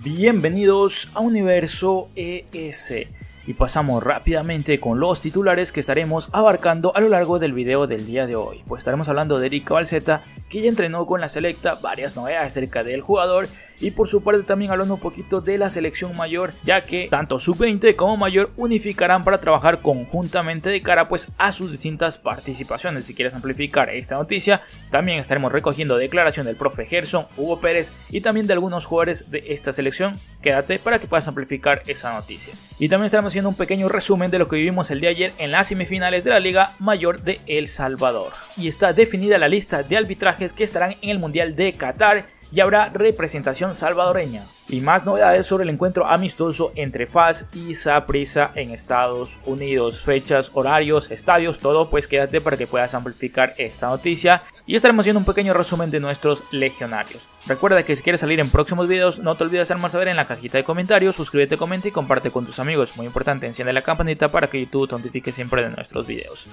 Bienvenidos a Universo ES y pasamos rápidamente con los titulares que estaremos abarcando a lo largo del video del día de hoy. Pues estaremos hablando de Erika Balseta, que ya entrenó con la selecta, varias novedades acerca del jugador y por su parte también hablando un poquito de la selección mayor, ya que tanto sub-20 como mayor unificarán para trabajar conjuntamente de cara pues a sus distintas participaciones. Si quieres amplificar esta noticia, también estaremos recogiendo declaración del profe Gerson, Hugo Pérez y también de algunos jugadores de esta selección. Quédate para que puedas amplificar esa noticia. Y también estaremos haciendo un pequeño resumen de lo que vivimos el día de ayer en las semifinales de la Liga Mayor de El Salvador. Y está definida la lista de que estarán en el Mundial de Qatar y habrá representación salvadoreña y más novedades sobre el encuentro amistoso entre FAS y Saprissa en Estados Unidos. Fechas, horarios, estadios, todo, pues quédate para que puedas amplificar esta noticia y estaremos haciendo un pequeño resumen de nuestros legionarios. Recuerda que si quieres salir en próximos videos, no te olvides de más saber en la cajita de comentarios, suscríbete, comenta y comparte con tus amigos. Muy importante, enciende la campanita para que YouTube te notifique siempre de nuestros videos.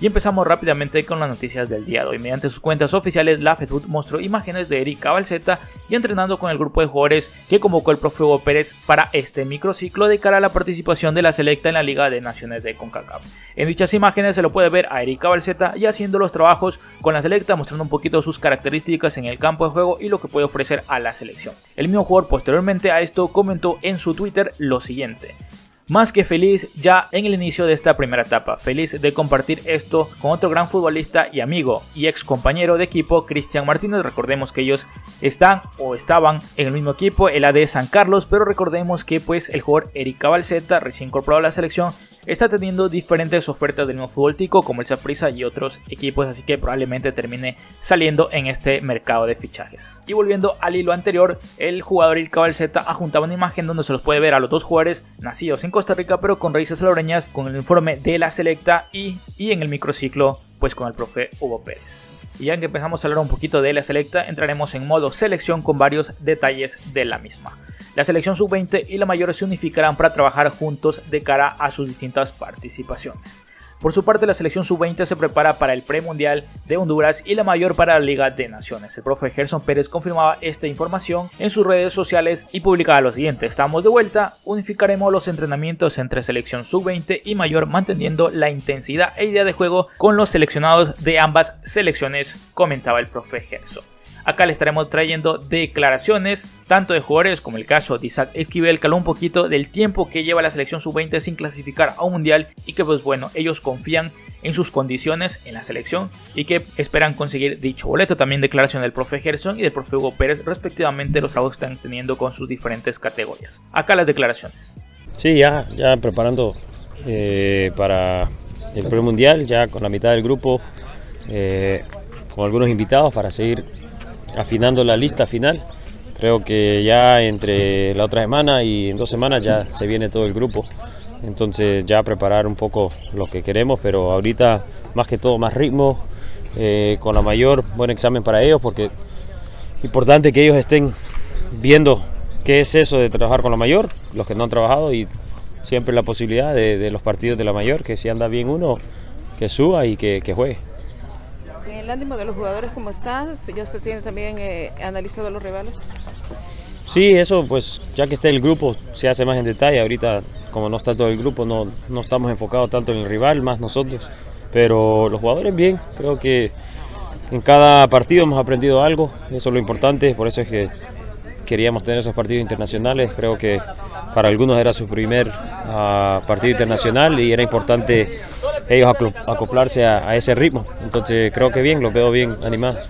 Y empezamos rápidamente con las noticias del día de hoy. Mediante sus cuentas oficiales, la FedFood mostró imágenes de Erika Balseta y entrenando con el grupo de jugadores que convocó el profe Hugo Pérez para este microciclo de cara a la participación de la selecta en la Liga de Naciones de CONCACAF. En dichas imágenes se lo puede ver a Erika Balseta y haciendo los trabajos con la selecta mostrando un poquito sus características en el campo de juego y lo que puede ofrecer a la selección. El mismo jugador posteriormente a esto comentó en su Twitter lo siguiente más que feliz ya en el inicio de esta primera etapa. Feliz de compartir esto con otro gran futbolista y amigo y ex compañero de equipo, Cristian Martínez. Recordemos que ellos están o estaban en el mismo equipo, el AD San Carlos, pero recordemos que pues el jugador Erika Balseta, recién incorporado a la selección, está teniendo diferentes ofertas del mismo fútbol tico como el Saprissa y otros equipos, así que probablemente termine saliendo en este mercado de fichajes. Y volviendo al hilo anterior, el jugador Il Z ha juntado una imagen donde se los puede ver a los dos jugadores nacidos en Costa Rica pero con raíces salvadoreñas con el informe de la selecta y, y en el microciclo pues con el profe Hugo Pérez. Y ya que empezamos a hablar un poquito de la selecta, entraremos en modo selección con varios detalles de la misma. La selección sub-20 y la mayor se unificarán para trabajar juntos de cara a sus distintas participaciones. Por su parte, la selección sub-20 se prepara para el premundial de Honduras y la mayor para la Liga de Naciones. El profe Gerson Pérez confirmaba esta información en sus redes sociales y publicaba lo siguiente: Estamos de vuelta, unificaremos los entrenamientos entre selección sub-20 y mayor, manteniendo la intensidad e idea de juego con los seleccionados de ambas selecciones, comentaba el profe Gerson. Acá le estaremos trayendo declaraciones tanto de jugadores como el caso de Isaac Esquivel, que habló un poquito del tiempo que lleva la selección sub-20 sin clasificar a un mundial y que pues bueno, ellos confían en sus condiciones en la selección y que esperan conseguir dicho boleto. También declaración del profe Gerson y del profe Hugo Pérez respectivamente los trabajos que están teniendo con sus diferentes categorías. Acá las declaraciones. Sí, ya, ya preparando eh, para el primer mundial, ya con la mitad del grupo, eh, con algunos invitados para seguir afinando la lista final. Creo que ya entre la otra semana y en dos semanas ya se viene todo el grupo. Entonces ya preparar un poco lo que queremos, pero ahorita más que todo más ritmo, eh, con la mayor, buen examen para ellos, porque importante que ellos estén viendo qué es eso de trabajar con la mayor, los que no han trabajado y siempre la posibilidad de, los partidos de la mayor, que si anda bien uno, que suba y que juegue el ánimo de los jugadores cómo está? ¿Ya se tiene también eh, analizado los rivales? Sí, eso pues ya que está el grupo se hace más en detalle. Ahorita como no está todo el grupo no, no estamos enfocados tanto en el rival, más nosotros. Pero los jugadores bien, creo que en cada partido hemos aprendido algo, eso es lo importante, por eso es que queríamos tener esos partidos internacionales. Creo que para algunos era su primer uh, partido internacional y era importante ellos acoplarse a, a, ese ritmo. Entonces creo que bien, los veo bien animados.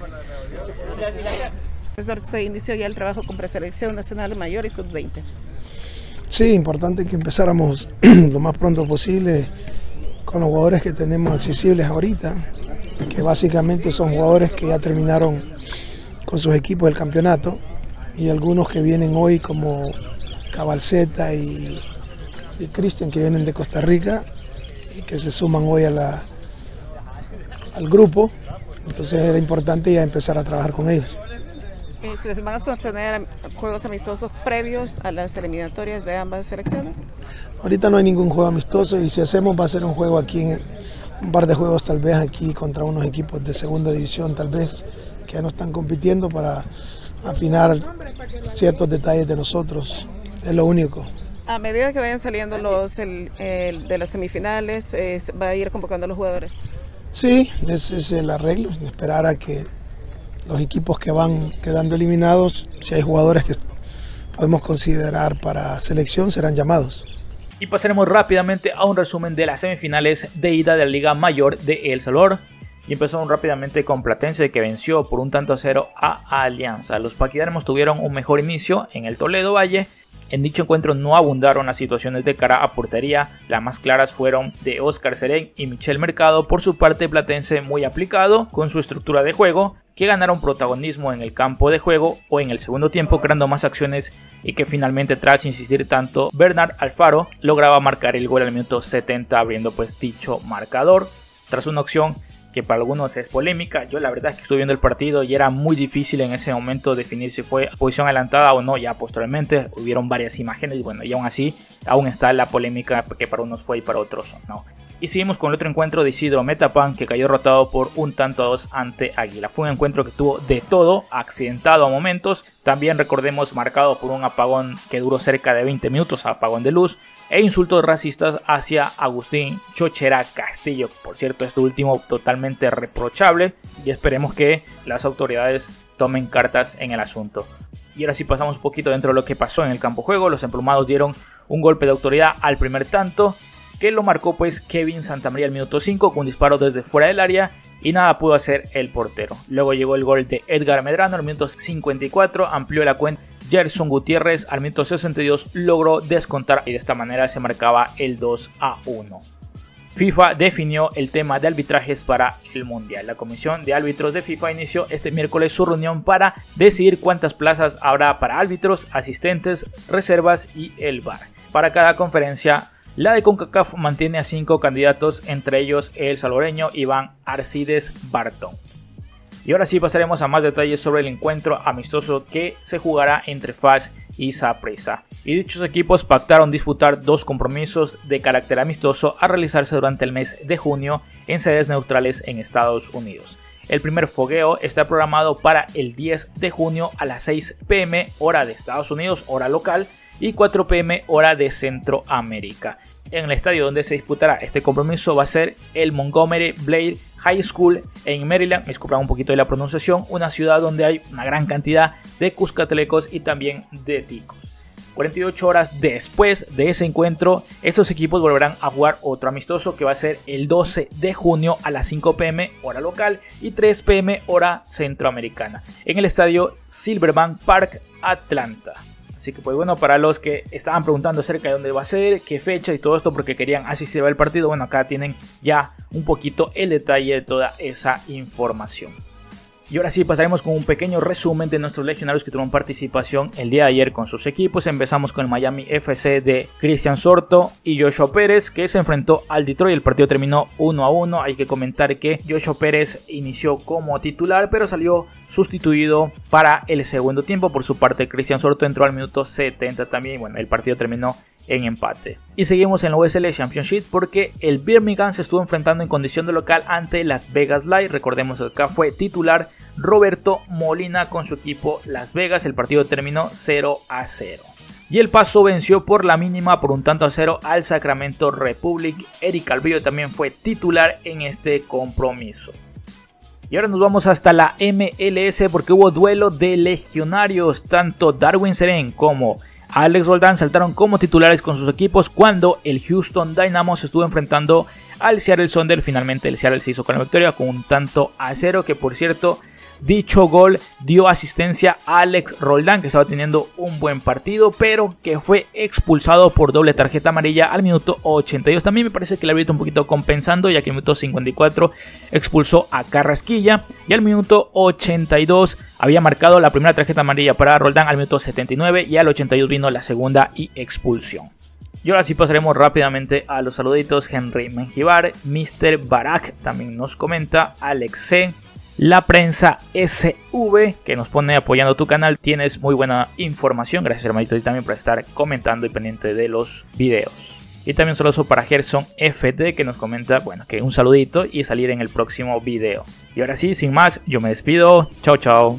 Profesor, se inició ya el trabajo con preselección nacional mayor y sub-20. Sí, importante que empezáramos lo más pronto posible con los jugadores que tenemos accesibles ahorita, que básicamente son jugadores que ya terminaron con sus equipos del campeonato y algunos que vienen hoy como Cabalceta y, y Cristian que vienen de Costa Rica y que se suman hoy a la, al grupo. Entonces era importante ya empezar a trabajar con ellos. Eh, ¿Se van a sostener juegos amistosos previos a las eliminatorias de ambas selecciones? Ahorita no hay ningún juego amistoso y si hacemos va a ser un juego aquí, en, un par de juegos tal vez aquí contra unos equipos de segunda división tal vez que ya no están compitiendo para afinar ciertos detalles de nosotros. Es lo único. A medida que vayan saliendo los el, el, de las semifinales, va a ir convocando a los jugadores. Sí, ese es el arreglo, esperar a que los equipos que van quedando eliminados, si hay jugadores que podemos considerar para selección, serán llamados. Y pasaremos rápidamente a un resumen de las semifinales de ida de la Liga Mayor de El Salvador. Y empezamos rápidamente con Platense que venció por un tanto a cero a Alianza. Los paquidermos tuvieron un mejor inicio en el Toledo Valle. En dicho encuentro no abundaron las situaciones de cara a portería, las más claras fueron de Oscar Serén y Michel Mercado, por su parte Platense muy aplicado con su estructura de juego, que ganaron protagonismo en el campo de juego o en el segundo tiempo creando más acciones y que finalmente tras insistir tanto Bernard Alfaro lograba marcar el gol al minuto 70 abriendo pues dicho marcador. Tras una opción que para algunos es polémica. Yo la verdad es que estuve viendo el partido y era muy difícil en ese momento definir si fue posición adelantada o no. Ya posteriormente hubieron varias imágenes y bueno, y aún así aún está la polémica que para unos fue y para otros no. Y seguimos con el otro encuentro de Isidro Metapan que cayó rotado por un tanto a dos ante Águila. Fue un encuentro que tuvo de todo, accidentado a momentos. También recordemos marcado por un apagón que duró cerca de 20 minutos, apagón de luz. E insultos racistas hacia Agustín Chochera Castillo. Por cierto, este último totalmente reprochable. Y esperemos que las autoridades tomen cartas en el asunto. Y ahora sí pasamos un poquito dentro de lo que pasó en el campo juego. Los emplumados dieron un golpe de autoridad al primer tanto que lo marcó pues Kevin Santamaría al minuto 5 con un disparo desde fuera del área y nada pudo hacer el portero. Luego llegó el gol de Edgar Medrano al minuto 54, amplió la cuenta. Gerson Gutiérrez al minuto 62 logró descontar y de esta manera se marcaba el 2 a 1. FIFA definió el tema de arbitrajes para el Mundial. La Comisión de Árbitros de FIFA inició este miércoles su reunión para decidir cuántas plazas habrá para árbitros, asistentes, reservas y el VAR. Para cada conferencia la de CONCACAF mantiene a cinco candidatos, entre ellos el salvadoreño Iván Arcides Barton. Y ahora sí pasaremos a más detalles sobre el encuentro amistoso que se jugará entre FAS y Saprissa. Y dichos equipos pactaron disputar dos compromisos de carácter amistoso a realizarse durante el mes de junio en sedes neutrales en Estados Unidos. El primer fogueo está programado para el 10 de junio a las 6 pm hora de Estados Unidos, hora local, y 4 pm hora de Centroamérica. En el estadio donde se disputará este compromiso va a ser el Montgomery Blair High School en Maryland, me disculpan un poquito de la pronunciación, una ciudad donde hay una gran cantidad de cuscatelecos y también de ticos. 48 horas después de ese encuentro, estos equipos volverán a jugar otro amistoso que va a ser el 12 de junio a las 5 pm hora local y 3 pm hora centroamericana en el estadio Silverbank Park, Atlanta. Así que pues bueno, para los que estaban preguntando acerca de dónde va a ser, qué fecha y todo esto porque querían asistir al partido, bueno, acá tienen ya un poquito el detalle de toda esa información. Y ahora sí pasaremos con un pequeño resumen de nuestros legionarios que tuvieron participación el día de ayer con sus equipos. Empezamos con el Miami FC de Cristian Sorto y Joshua Pérez que se enfrentó al Detroit. El partido terminó 1 a 1. Hay que comentar que Joshua Pérez inició como titular pero salió sustituido para el segundo tiempo. Por su parte Cristian Sorto entró al minuto 70 también. Bueno, el partido terminó en empate. Y seguimos en la USL Championship porque el Birmingham se estuvo enfrentando en condición de local ante Las Vegas Light. Recordemos que acá fue titular Roberto Molina con su equipo Las Vegas. El partido terminó 0 a 0. Y el Paso venció por la mínima por un tanto a cero al Sacramento Republic. Eric Calvillo también fue titular en este compromiso. Y ahora nos vamos hasta la MLS porque hubo duelo de legionarios. Tanto Darwin Seren como Alex Roldán saltaron como titulares con sus equipos cuando el Houston Dynamo se estuvo enfrentando al Seattle Sonder. Finalmente el Seattle se hizo con la victoria con un tanto a cero que por cierto Dicho gol dio asistencia a Alex Roldán, que estaba teniendo un buen partido, pero que fue expulsado por doble tarjeta amarilla al minuto 82. También me parece que le había un poquito compensando, ya que el minuto 54 expulsó a Carrasquilla y al minuto 82 había marcado la primera tarjeta amarilla para Roldán al minuto 79 y al 82 vino la segunda y expulsión. Y ahora sí pasaremos rápidamente a los saluditos. Henry Menjivar, Mr. Barak también nos comenta, Alex C la prensa SV que nos pone apoyando tu canal. Tienes muy buena información. Gracias hermanito y también por estar comentando y pendiente de los videos. Y también un saludo para Gerson FT que nos comenta, bueno, que un saludito y salir en el próximo video. Y ahora sí, sin más, yo me despido. Chao, chao.